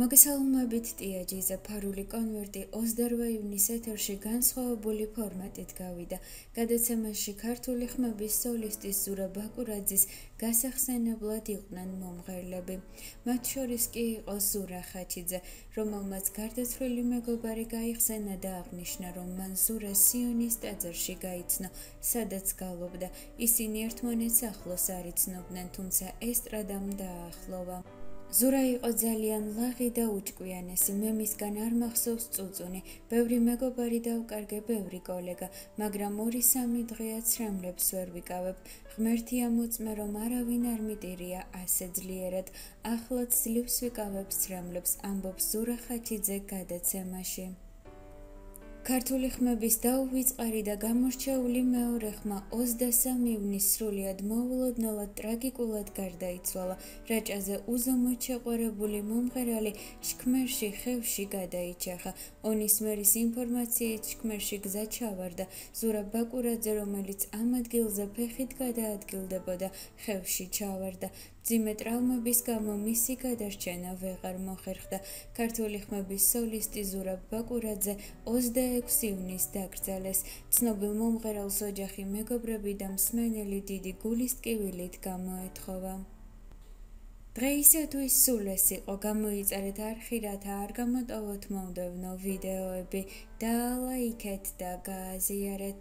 მოგესალმებით ტიაჯიზე ფარული კონვერტი 28 ივნისს ეთერში განსხვავებული ფორმატით გავიდა. გადაცემაში ქართული ხმების სოლისტის ზურა ბაკურაძის გასახსენებლად იყვნენ მომღერლები. მათ შორის კი იყო ზურა ხაჩიძე, რომელმაც გარდაცვლილი მეგობარი გაიხსენა და აღნიშნა, რომ მან ზურა სიონის ტაძარში გაიცნო, სადაც გალობდა. ისინი ერთმანეთს ახლოს არიცნობდნენ, თუმცა ესტრადამ დაახლოვა. ზურა იყო ძალიან ლაღი და უჭკვიანესი. მე მისგან არ მახსოვს წუწუნი. ბევრი მეგობარი და უკარგე ბევრი კოლეგა, მაგრამ 2-3 დღეაც რამლებს ვერ ვიკავებ. ღმერთია მოწმე, რომ არავინ არ მიტირია ასე ძლიერად. ახლაც ძლივს ვიკავებ რამლებს, ამბობს ზურა ხაჩიძე გადაცემაში. ქართული ხმების დაუვიწყარი და გამორჩეული მეორე ხმა 23 ივნის სრულიად მოულოდნელად ტრაგიკულად გარდაიცვალა. რაჭაზე უზომოდ შეყვარებული მომღერალი შქმერში ხევში გადაიჭახა. ონისმერის ინფორმაციით შქმერში გზა ჩავარდა. ზურა ბაკურაძე, რომელიც ამ ადგილზე ფეხით გადაადგილდებოდა, ხევში ჩავარდა. ძიმე ტრავმების გამო მისი გადარჩენა ვეღარ მოხერხდა. ქართული ხმების სოლისტი ზურაბ ბაკურაძე 26 ივნისს დაკრძალეს. ცნობილ მომღერალს ოჯახი, მეგობრები და მსმენელი დიდი გულისტკივილით გამოეთხოვა. დღეისათვის სულ ეს იყო გამოიწერეთ არხი რათა არ გამოტოვოთ მომდევნო ვიდეოები და ლაიქეთ და გააზიარეთ